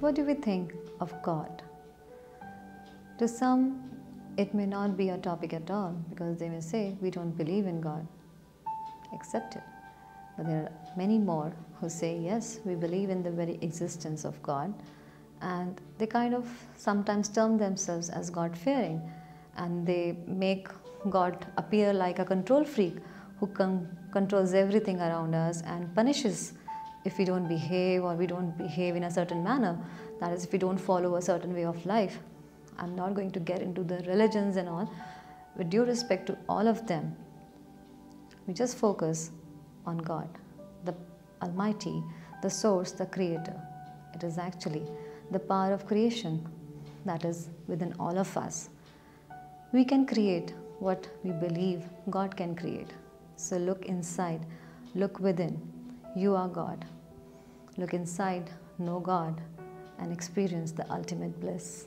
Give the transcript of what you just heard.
What do we think of God? To some, it may not be a topic at all because they may say, We don't believe in God. Accept it. But there are many more who say, Yes, we believe in the very existence of God. And they kind of sometimes term themselves as God fearing and they make God appear like a control freak who con- controls everything around us and punishes if we don't behave or we don't behave in a certain manner. That is, if we don't follow a certain way of life. I'm not going to get into the religions and all. With due respect to all of them, we just focus on God, the Almighty, the Source, the Creator. It is actually the power of creation that is within all of us. We can create what we believe God can create. So look inside, look within. You are God. Look inside, know God, and experience the ultimate bliss.